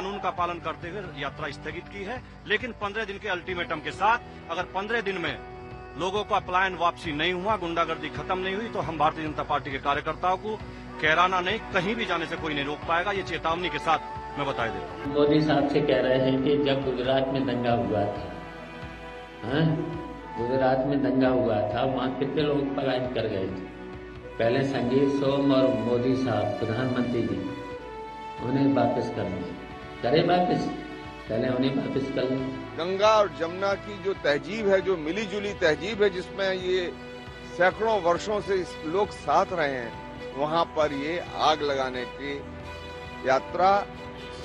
कानून का पालन करते हुए यात्रा स्थगित की है, लेकिन पंद्रह दिन के अल्टीमेटम के साथ अगर पंद्रह दिन में लोगों का पलायन वापसी नहीं हुआ, गुंडागर्दी खत्म नहीं हुई तो हम भारतीय जनता पार्टी के कार्यकर्ताओं को कहराना नहीं, कहीं भी जाने से कोई नहीं रोक पाएगा। ये चेतावनी के साथ मैं बता देता हूँ। मोदी साहब से कह रहे हैं कि जब गुजरात में दंगा हुआ था हाँ? गुजरात में दंगा हुआ था, वहाँ कितने लोग पलायन कर गए थे? पहले संगीत सोम और मोदी साहब, प्रधानमंत्री जी, उन्हें वापस करना करे वापस। पहले उन्हें वापस कर लें। गंगा और जमुना की जो तहजीब है जो मिली जुली तहजीब है जिसमें ये सैकड़ों वर्षों से इस लोग साथ रहे हैं वहाँ पर ये आग लगाने की यात्रा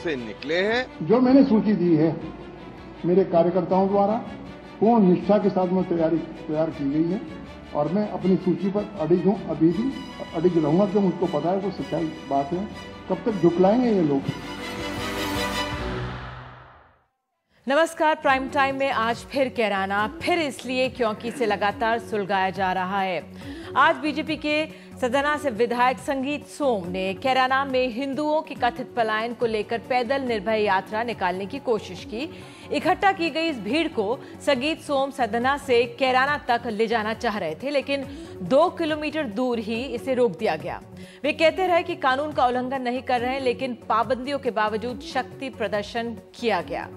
से निकले हैं। जो मैंने सूची दी है मेरे कार्यकर्ताओं द्वारा पूर्ण निष्ठा के साथ में तैयारी तैयार की गई है और मैं अपनी सूची पर अडिग हूँ अभी भी अडिग रहूँगा क्यों मुझको पता है वो सच्चाई बात है। कब तक झुकलाएँगे ये लोग? नमस्कार प्राइम टाइम में आज फिर कैराना, फिर इसलिए क्योंकि इसे लगातार सुलगाया जा रहा है। आज बीजेपी के सदना से विधायक संगीत सोम ने कैराना में हिंदुओं की कथित पलायन को लेकर पैदल निर्भय यात्रा निकालने की कोशिश की। इकट्ठा की गई इस भीड़ को संगीत सोम सदना से कैराना तक ले जाना चाह रहे थे, लेकिन दो किलोमीटर दूर ही इसे रोक दिया गया। वे कहते रहे कि कानून का उल्लंघन नहीं कर रहे लेकिन पाबंदियों के बावजूद शक्ति प्रदर्शन किया गया।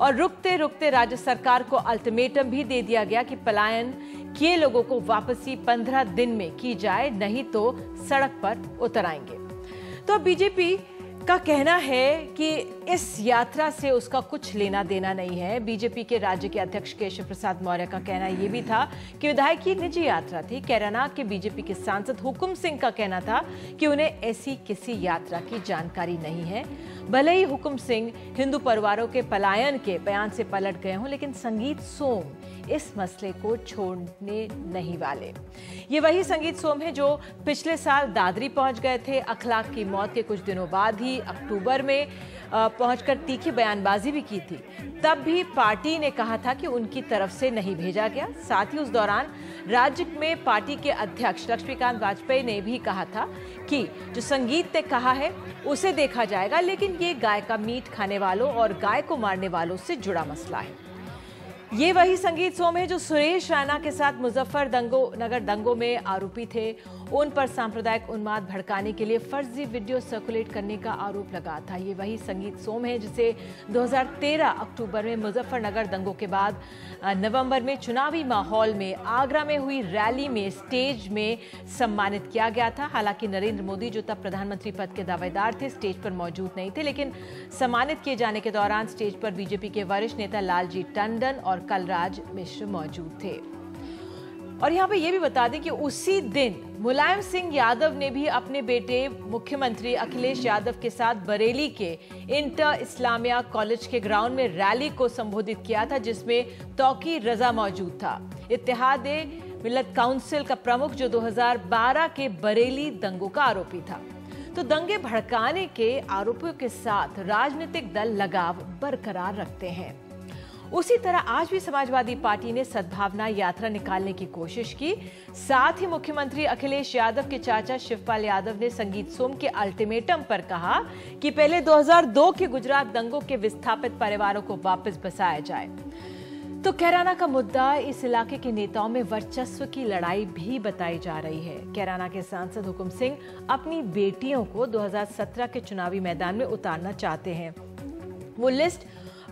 और रुकते रुकते राज्य सरकार को अल्टीमेटम भी दे दिया गया कि पलायन किए लोगों को वापसी पंद्रह दिन में की जाए, नहीं तो सड़क पर उतर आएँगे। तो बीजेपी का कहना है कि इस यात्रा से उसका कुछ लेना देना नहीं है। बीजेपी के राज्य के अध्यक्ष केशव प्रसाद मौर्य का कहना यह भी था कि विधायक की निजी यात्रा थी। कैराना के बीजेपी के सांसद हुकुम सिंह का कहना था कि उन्हें ऐसी किसी यात्रा की जानकारी नहीं है। भले ही हुकुम सिंह हिंदू परिवारों के पलायन के बयान से पलट गए हों, लेकिन संगीत सोम इस मसले को छोड़ने नहीं वाले। ये वही संगीत सोम है जो पिछले साल दादरी पहुँच गए थे। अखलाक की मौत के कुछ दिनों बाद ही अक्टूबर में पहुंचकर तीखी बयानबाजी भी की थी। तब भी पार्टी ने कहा था कि उनकी तरफ़ से नहीं भेजा गया। साथ ही उस दौरान राज्य में पार्टी के अध्यक्ष लक्ष्मीकांत वाजपेयी ने भी कहा था कि जो संगीत ने कहा है, उसे देखा जाएगा, लेकिन ये गाय का मीट खाने वालों और गाय को मारने वालों से जुड़ा मसला है। ये वही संगीत सोम है जो सुरेश रैना के साथ मुजफ्फर दंगो नगर दंगों में आरोपी थे। उन पर सांप्रदायिक उन्माद भड़काने के लिए फर्जी वीडियो सर्कुलेट करने का आरोप लगा था। ये वही संगीत सोम है जिसे 2013 अक्टूबर में मुजफ्फरनगर दंगों के बाद नवंबर में चुनावी माहौल में, आगरा में हुई रैली में, स्टेज में सम्मानित किया गया था। हालाँकि नरेंद्र मोदी जो तब प्रधानमंत्री पद के दावेदार थे, स्टेज पर मौजूद नहीं थे, लेकिन सम्मानित किए जाने के दौरान स्टेज पर बीजेपी के वरिष्ठ नेता लालजी टंडन और कलराज मिश्र मौजूद थे। और यहाँ पे ये भी बता दें कि उसी दिन मुलायम सिंह यादव ने भी अपने बेटे मुख्यमंत्री अखिलेश यादव के साथ बरेली के इंटर इस्लामिया कॉलेज के ग्राउंड में रैली को संबोधित किया था, जिसमें तौकी रजा मौजूद था। इतिहाद मिलत काउंसिल का प्रमुख जो 2012 के बरेली दंगों का आरोपी था। तो दंगे भड़काने के आरोपियों के साथ राजनीतिक दल लगाव बरकरार रखते हैं। उसी तरह आज भी समाजवादी पार्टी ने सद्भावना यात्रा निकालने की कोशिश की। साथ ही मुख्यमंत्री अखिलेश यादव के चाचा शिवपाल यादव ने संगीत सोम के अल्टीमेटम पर कहा कि पहले 2002 के गुजरात दंगों के विस्थापित परिवारों को वापस बसाया जाए। तो कैराना का मुद्दा इस इलाके के नेताओं में वर्चस्व की लड़ाई भी बताई जा रही है। कैराना के सांसद हुकुम सिंह अपनी बेटियों को 2017 के चुनावी मैदान में उतारना चाहते हैं। वो लिस्ट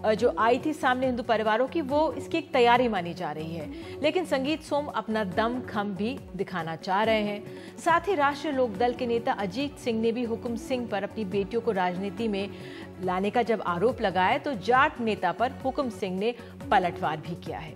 जो आई थी सामने हिंदू परिवारों की, वो इसकी एक तैयारी मानी जा रही है। लेकिन संगीत सोम अपना दम खम भी दिखाना चाह रहे हैं। साथ ही राष्ट्रीय लोकदल के नेता अजीत सिंह ने भी हुकुम सिंह पर अपनी बेटियों को राजनीति में लाने का जब आरोप लगाया तो जाट नेता पर हुकुम सिंह ने पलटवार भी किया है।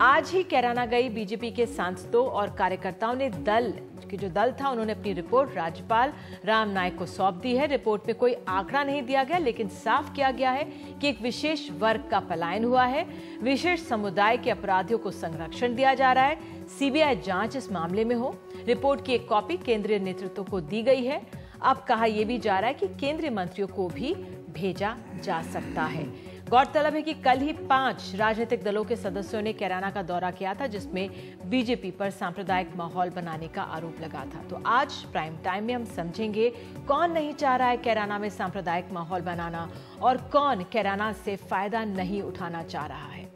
आज ही कैराना गई बीजेपी के सांसदों और कार्यकर्ताओं ने दल कि जो दल था, उन्होंने अपनी रिपोर्ट राज्यपाल राम नायक को सौंप दी है। रिपोर्ट में कोई आंकड़ा नहीं दिया गया, लेकिन साफ़ किया गया है कि एक विशेष वर्ग का पलायन हुआ है। विशेष समुदाय के अपराधियों को संरक्षण दिया जा रहा है। सीबीआई जाँच इस मामले में हो। रिपोर्ट की एक कॉपी केंद्रीय नेतृत्व को दी गई है। अब कहा यह भी जा रहा है कि केंद्रीय मंत्रियों को भी भेजा जा सकता है। गौरतलब है कि कल ही पाँच राजनीतिक दलों के सदस्यों ने कैराना का दौरा किया था जिसमें बीजेपी पर सांप्रदायिक माहौल बनाने का आरोप लगा था। तो आज प्राइम टाइम में हम समझेंगे कौन नहीं चाह रहा है कैराना में सांप्रदायिक माहौल बनाना और कौन कैराना से फ़ायदा नहीं उठाना चाह रहा है।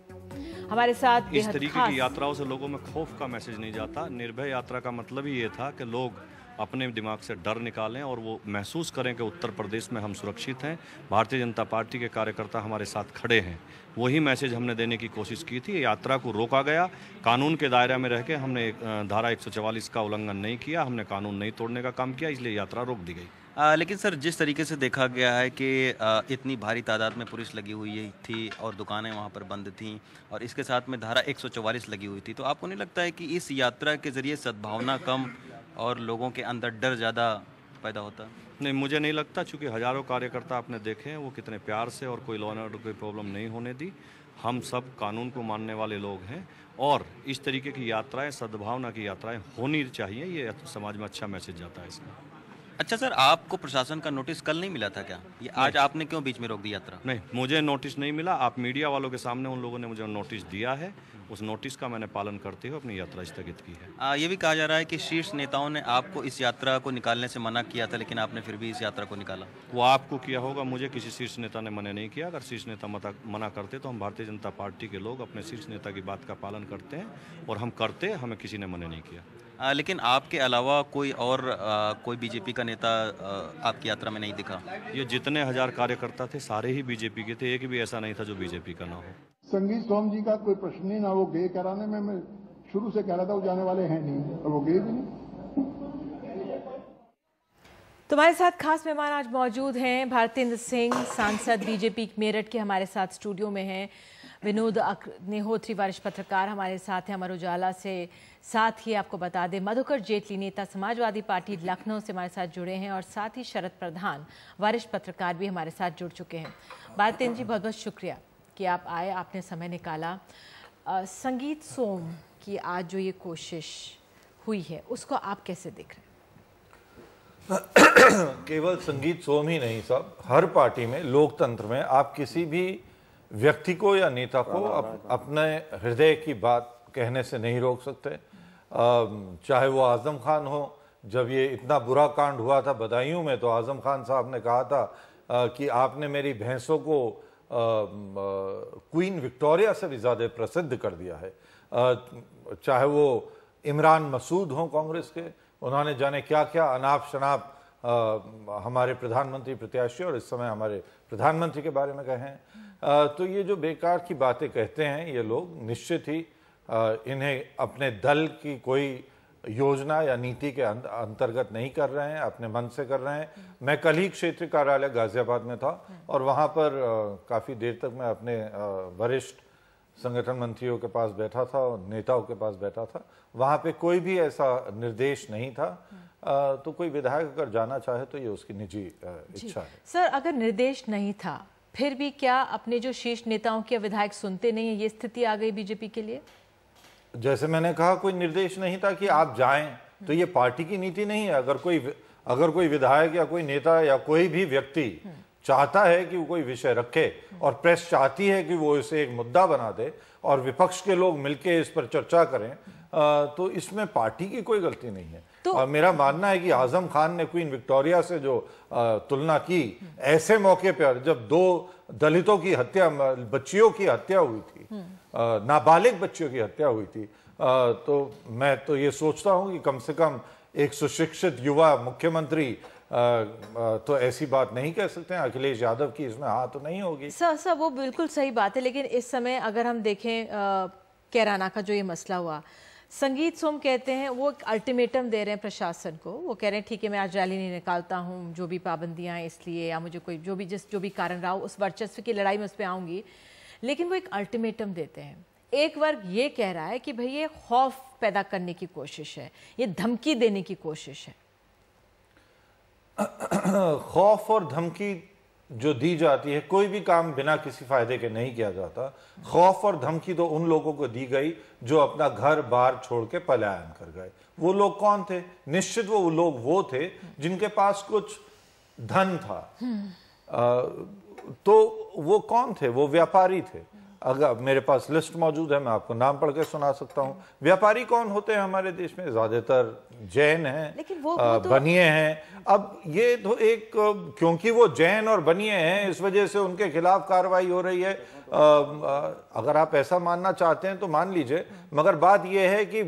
हमारे साथ इस तरीके की यात्राओं से लोगों में खौफ का मैसेज नहीं जाता। निर्भय यात्रा का मतलब ही ये था कि लोग अपने दिमाग से डर निकालें और वो महसूस करें कि उत्तर प्रदेश में हम सुरक्षित हैं। भारतीय जनता पार्टी के कार्यकर्ता हमारे साथ खड़े हैं। वही मैसेज हमने देने की कोशिश की थी। यात्रा को रोका गया। कानून के दायरे में रह के हमने धारा 144 का उल्लंघन नहीं किया। हमने कानून नहीं तोड़ने का काम किया इसलिए यात्रा रोक दी गई। आ, लेकिन सर जिस तरीके से देखा गया है कि आ, इतनी भारी तादाद में पुलिस लगी हुई थी और दुकानें वहाँ पर बंद थीं और इसके साथ में धारा 144 लगी हुई थी तो आपको नहीं लगता है कि इस यात्रा के ज़रिए सद्भावना कम और लोगों के अंदर डर ज़्यादा पैदा होता? नहीं, मुझे नहीं लगता, चूँकि हज़ारों कार्यकर्ता आपने देखे हैं, वो कितने प्यार से और कोई लॉ एंड ऑर्डर कोई प्रॉब्लम नहीं होने दी। हम सब कानून को मानने वाले लोग हैं और इस तरीके की यात्राएँ, सद्भावना की यात्राएँ होनी चाहिए, ये समाज में अच्छा मैसेज जाता है इसमें अच्छा सर आपको प्रशासन का नोटिस कल नहीं मिला था क्या? ये आज आपने क्यों बीच में रोक दी यात्रा? नहीं मुझे नोटिस नहीं मिला। आप मीडिया वालों के सामने उन लोगों ने मुझे नोटिस दिया है। उस नोटिस का मैंने पालन करते हुए अपनी यात्रा स्थगित की है। आ, ये भी कहा जा रहा है कि शीर्ष नेताओं ने आपको इस यात्रा को निकालने से मना किया था लेकिन आपने फिर भी इस यात्रा को निकाला। वो आपको किया होगा मुझे किसी शीर्ष नेता ने मना नहीं किया। अगर शीर्ष नेता मना करते तो हम भारतीय जनता पार्टी के लोग अपने शीर्ष नेता की बात का पालन करते हैं और हम करते हमें किसी ने मना नहीं किया। आ, लेकिन आपके अलावा कोई और आ, कोई बीजेपी का नेता आ, आपकी यात्रा में नहीं दिखा? ये जितने हज़ार कार्यकर्ता थे सारे ही बीजेपी के थे। एक भी ऐसा नहीं था जो बीजेपी का ना हो। संगीत सोम जी का कोई प्रश्न नहीं ना वो गे कराने में मैं शुरू से कह रहा था वो जाने वाले हैं नहीं। और वो गए भी नहीं। तुम्हारे साथ खास मेहमान आज मौजूद हैं। भारतेंद्र सिंह सांसद बीजेपी मेरठ के हमारे साथ स्टूडियो में हैं। विनोद अग्निहोत्री वरिष्ठ पत्रकार हमारे साथ हैं। अमर उजाला से साथ ही आपको बता दें मधुकर जेटली नेता समाजवादी पार्टी लखनऊ से हमारे साथ जुड़े हैं और साथ ही शरद प्रधान वरिष्ठ पत्रकार भी हमारे साथ जुड़ चुके हैं। भारतेंद्र जी बहुत बहुत शुक्रिया कि आप आए आपने समय निकाला। आ, संगीत सोम की आज जो ये कोशिश हुई है उसको आप कैसे देख रहे हैं? केवल संगीत सोम ही नहीं सब हर पार्टी में लोकतंत्र में आप किसी भी व्यक्ति को या नेता को अप, अपने हृदय की बात कहने से नहीं रोक सकते। चाहे वो आज़म खान हो जब ये इतना बुरा कांड हुआ था बदायूं में तो आज़म खान साहब ने कहा था कि आपने मेरी भैंसों को क्वीन विक्टोरिया से भी ज़्यादा प्रसिद्ध कर दिया है। चाहे वो इमरान मसूद हों कांग्रेस के उन्होंने जाने क्या क्या अनाप शनाप हमारे प्रधानमंत्री प्रत्याशी और इस समय हमारे प्रधानमंत्री के बारे में कहें तो ये जो बेकार की बातें कहते हैं ये लोग निश्चित ही इन्हें अपने दल की कोई योजना या नीति के अंतर्गत नहीं कर रहे हैं अपने मन से कर रहे हैं। मैं कल ही क्षेत्रीय कार्यालय गाजियाबाद में था और वहाँ पर काफ़ी देर तक मैं अपने वरिष्ठ संगठन मंत्रियों के पास बैठा था और नेताओं के पास बैठा था। वहाँ पे कोई भी ऐसा निर्देश नहीं था। तो कोई विधायक अगर जाना चाहे तो ये उसकी निजी इच्छा है। सर अगर निर्देश नहीं था फिर भी क्या अपने जो शीर्ष नेताओं के विधायक सुनते नहीं है ये स्थिति आ गई बीजेपी के लिए? जैसे मैंने कहा कोई निर्देश नहीं था कि आप जाएँ तो ये पार्टी की नीति नहीं है। अगर कोई अगर कोई विधायक या कोई नेता या कोई भी व्यक्ति चाहता है कि वो कोई विषय रखे और प्रेस चाहती है कि वो इसे एक मुद्दा बना दे और विपक्ष के लोग मिलकर इस पर चर्चा करें तो इसमें पार्टी की कोई गलती नहीं है। तो और मेरा मानना है कि आज़म खान ने क्वीन विक्टोरिया से जो तुलना की ऐसे मौके पर जब दो दलितों की हत्या बच्चियों की हत्या हुई थी नाबालिग बच्चियों की हत्या हुई थी तो मैं तो ये सोचता हूँ कि कम से कम एक सुशिक्षित युवा मुख्यमंत्री तो ऐसी बात नहीं कह सकते हैं। अखिलेश यादव की इसमें हाँ तो नहीं होगी। सर सर, वो बिल्कुल सही बात है, लेकिन इस समय अगर हम देखें कैराना का जो ये मसला हुआ, संगीत सोम कहते हैं, वो एक अल्टीमेटम दे रहे हैं प्रशासन को। वो कह रहे हैं, ठीक है, मैं आज रैली नहीं निकालता हूँ, जो भी पाबंदियाँ हैं इसलिए, या मुझे कोई, जो भी जिस, जो भी कारण रहा हो, उस वर्चस्व की लड़ाई में उस पर आऊँगी। लेकिन वो एक अल्टीमेटम देते हैं। एक वर्ग ये कह रहा है कि, भाई, ये खौफ पैदा करने की कोशिश है, ये धमकी देने की कोशिश है। खौफ और धमकी जो दी जाती है कोई भी काम बिना किसी फ़ायदे के नहीं किया जाता। खौफ और धमकी तो उन लोगों को दी गई जो अपना घर बार छोड़ के पलायन कर गए। वो लोग कौन थे? निश्चित वो लोग वो थे जिनके पास कुछ धन था। आ, तो वो कौन थे? वो व्यापारी थे। अगर मेरे पास लिस्ट मौजूद है मैं आपको नाम पढ़ के सुना सकता हूँ। व्यापारी कौन होते हैं हमारे देश में? ज़्यादातर जैन हैं लेकिन वो- वो तो- बनिए हैं। अब ये तो एक क्योंकि वो जैन और बनिए हैं इस वजह से उनके खिलाफ कार्रवाई हो रही है। अ, अगर आप ऐसा मानना चाहते हैं तो मान लीजिए मगर बात यह है कि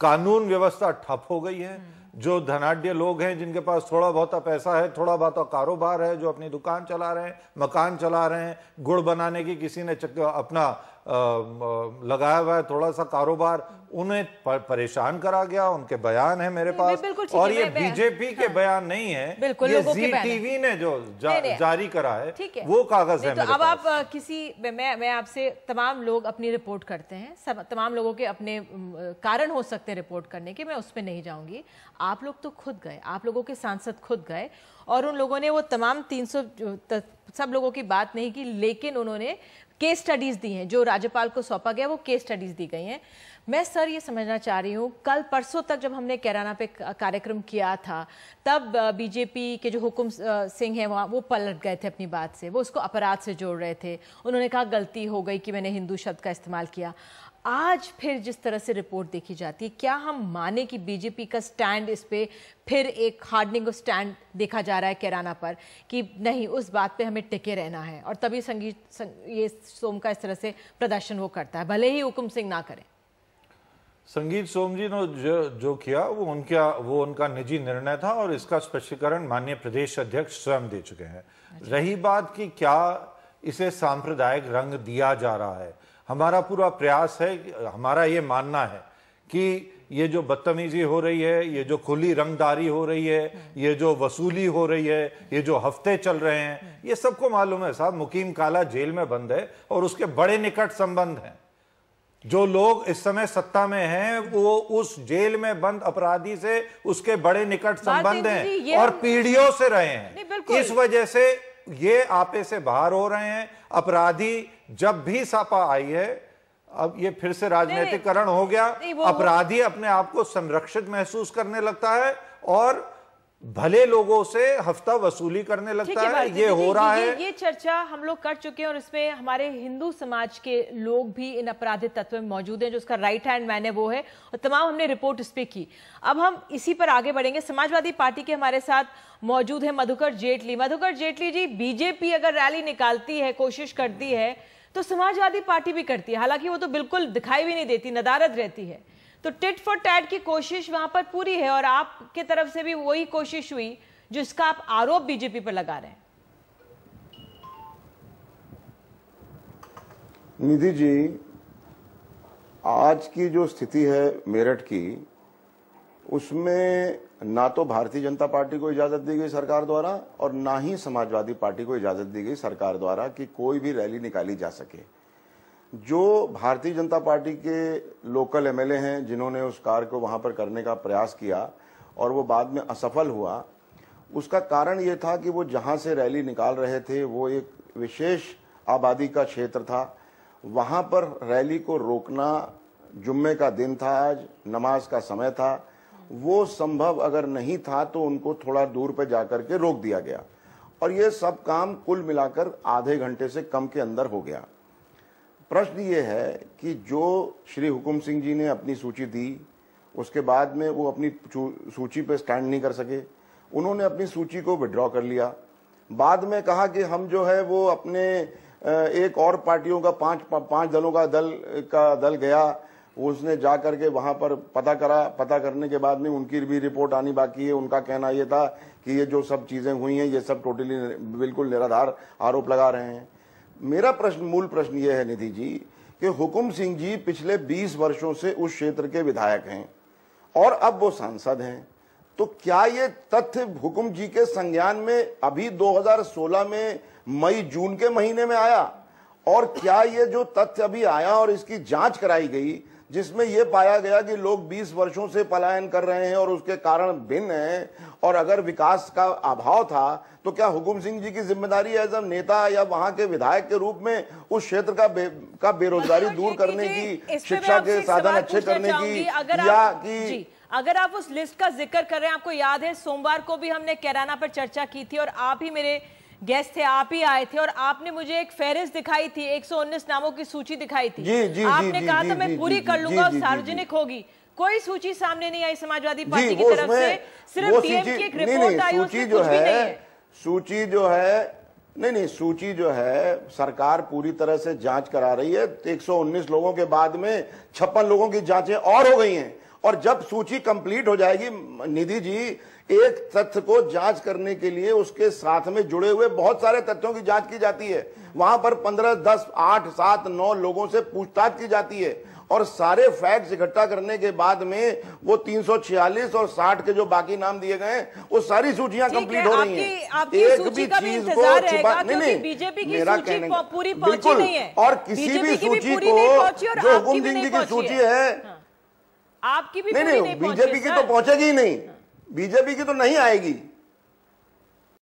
कानून व्यवस्था ठप हो गई है। जो धनाढ़ लोग हैं, जिनके पास थोड़ा बहुत पैसा है, थोड़ा बहुत कारोबार है, जो अपनी दुकान चला रहे हैं, मकान चला रहे हैं, गुड़ बनाने की किसी ने अपना लगाया हुआ है थोड़ा सा कारोबार उन्हें परेशान करा गया उनके बयान है मेरे पास। और ये बीजेपी के बयान नहीं है ये जी टीवी ने जो जा, नहीं, नहीं। जारी करा है है। वो कागज़ है तो अब आप किसी मैं मैं आपसे तमाम लोग अपनी रिपोर्ट करते हैं सब तमाम लोगों के अपने कारण हो सकते हैं रिपोर्ट करने के मैं उस पर नहीं जाऊँगी। आप लोग तो खुद गए आप लोगों के सांसद खुद गए और उन लोगों ने वो तमाम 300 जो सब लोगों की बात नहीं की लेकिन उन्होंने केस स्टडीज़ दी हैं, जो राज्यपाल को सौंपा गया, वो केस स्टडीज़ दी गई हैं। मैं सर ये समझना चाह रही हूँ, कल परसों तक जब हमने कैराना पे कार्यक्रम किया था, तब बीजेपी के जो हुकुम सिंह हैं, वहाँ वो पलट गए थे अपनी बात से, वो उसको अपराध से जोड़ रहे थे। उन्होंने कहा, गलती हो गई कि मैंने हिंदू शब्द का इस्तेमाल किया। आज फिर जिस तरह से रिपोर्ट देखी जाती है क्या हम माने कि बीजेपी का स्टैंड इस पे फिर एक हार्डनिंग ऑफ़ स्टैंड देखा जा रहा है कैराना पर कि नहीं उस बात पे हमें टिके रहना है और तभी संगीत संग, ये सोम का इस तरह से प्रदर्शन वो करता है भले ही हुकुम सिंह ना करें। संगीत सोम जी ने जो जो किया वो उनका वो उनका निजी निर्णय था और इसका स्पष्टीकरण माननीय प्रदेश अध्यक्ष स्वयं दे चुके हैं। रही बात की क्या इसे सांप्रदायिक रंग दिया जा रहा है हमारा पूरा प्रयास है हमारा ये मानना है कि ये जो बदतमीजी हो रही है ये जो खुली रंगदारी हो रही है ये जो वसूली हो रही है ये जो हफ़्ते चल रहे हैं ये सबको मालूम है साहब मुकीम काला जेल में बंद है और उसके बड़े निकट संबंध हैं। जो लोग इस समय सत्ता में हैं वो उस जेल में बंद अपराधी से उसके बड़े निकट संबंध हैं और पीढ़ियों से रहे हैं। इस वजह से ये आपे से बाहर हो रहे हैं अपराधी जब भी सपा आई है अब ये फिर से राजनीतिकरण हो गया। अपराधी अपने आप को संरक्षित महसूस करने लगता है और भले लोगों से हफ़्ता वसूली करने लगता है ये हो रहा है। ये चर्चा हम लोग कर चुके हैं और इसमें हमारे हिंदू समाज के लोग भी इन अपराधित तत्व में मौजूद हैं जो उसका राइट हैंड मैन है वो है और तमाम हमने रिपोर्ट इस पर की। अब हम इसी पर आगे बढ़ेंगे। समाजवादी पार्टी के हमारे साथ मौजूद है मधुकर जेटली। मधुकर जेटली जी बीजेपी अगर रैली निकालती है कोशिश करती है तो समाजवादी पार्टी भी करती है। हालाँकि वो तो बिल्कुल दिखाई भी नहीं देती नदारद रहती है। तो टिट फॉर टैट की कोशिश वहाँ पर पूरी है और आपके तरफ़ से भी वही कोशिश हुई जिसका आप आरोप बीजेपी पर लगा रहे हैं। निधि जी, आज की जो स्थिति है मेरठ की, उसमें ना तो भारतीय जनता पार्टी को इजाज़त दी गई सरकार द्वारा और ना ही समाजवादी पार्टी को इजाज़त दी गई सरकार द्वारा कि कोई भी रैली निकाली जा सके। जो भारतीय जनता पार्टी के लोकल एमएलए हैं, जिन्होंने उस कार्य को वहाँ पर करने का प्रयास किया और वो बाद में असफल हुआ, उसका कारण ये था कि वो जहाँ से रैली निकाल रहे थे, वो एक विशेष आबादी का क्षेत्र था। वहाँ पर रैली को रोकना जुम्मे का दिन था आज, नमाज़ का समय था। वो संभव अगर नहीं था तो उनको थोड़ा दूर पर जाकर के रोक दिया गया। और ये सब काम कुल मिलाकर आधे घंटे से कम के अंदर हो गया। प्रश्न ये है कि जो श्री हुकुम सिंह जी ने अपनी सूची दी, उसके बाद में वो अपनी सूची पे स्टैंड नहीं कर सके। उन्होंने अपनी सूची को विड्रॉ कर लिया। बाद में कहा कि हम जो है वो अपने एक और पार्टियों का, पाँच पाँच दलों का दल का दल गया। उसने जा करके वहाँ पर पता करा। पता करने के बाद में उनकी भी रिपोर्ट आनी बाकी है। उनका कहना यह था कि ये जो सब चीज़ें हुई हैं, ये सब टोटली बिल्कुल निराधार आरोप लगा रहे हैं। मेरा प्रश्न, मूल प्रश्न ये है निधि जी, कि हुकुम सिंह जी पिछले 20 वर्षों से उस क्षेत्र के विधायक हैं और अब वो सांसद हैं। तो क्या ये तथ्य हुकुम जी के संज्ञान में अभी 2016 में, मई, जून के महीने में आया? और क्या ये जो तथ्य अभी आया और इसकी जाँच कराई गई जिसमें यह पाया गया कि लोग 20 वर्षों से पलायन कर रहे हैं और उसके कारण भिन्न हैं और अगर विकास का अभाव था तो क्या हुकुम सिंह जी की ज़िम्मेदारी एज अ नेता या वहाँ के विधायक के रूप में उस क्षेत्र का बे, का बेरोजगारी दूर करने की शिक्षा के साधन अच्छे करने की या कि अगर आप उस लिस्ट का ज़िक्र कर रहे हैं आपको याद है सोमवार को भी हमने कैराना पर चर्चा की थी और आप ही मेरे गेस्ट थे आप ही आए थे और आपने मुझे एक फेरिस्त दिखाई थी 119 नामों की सूची दिखाई थी। जी, जी, आपने जी, कहा जी, था मैं पूरी कर लूँगा और सार्वजनिक होगी। कोई सूची सामने नहीं आई समाजवादी पार्टी की तरफ़ से। सिर्फ़ डीएम की एक रिपोर्ट आई सूची जो कुछ भी नहीं है। है सूची जो है नहीं नहीं सूची जो है सरकार पूरी तरह से जाँच करा रही है। 119 लोगों के बाद में छप्पन लोगों की जांचें और हो गई हैं। और जब सूची कंप्लीट हो जाएगी निधि जी एक तथ्य को जाँच करने के लिए उसके साथ में जुड़े हुए बहुत सारे तथ्यों की जाँच की जाती है। वहाँ पर 15 10 8 7 9 लोगों से पूछताछ की जाती है और सारे फैक्ट्स इकट्ठा करने के बाद में वो 346 और 60 के जो बाकी नाम दिए गए हैं वो सारी सूचियाँ कंप्लीट हो रही हैं। आपकी सूची का भी इंतज़ार नहीं नहीं बीजेपी की मेरा सूची कहने का- पूरी पहुँची बिल्कुल, नहीं है। और किसी भी सूची को जो हुकुम भी जी की सूची है। है। आपकी भी नहीं नहीं बीजेपी की तो पहुंचेगी ही नहीं। बीजेपी की तो नहीं आएगी।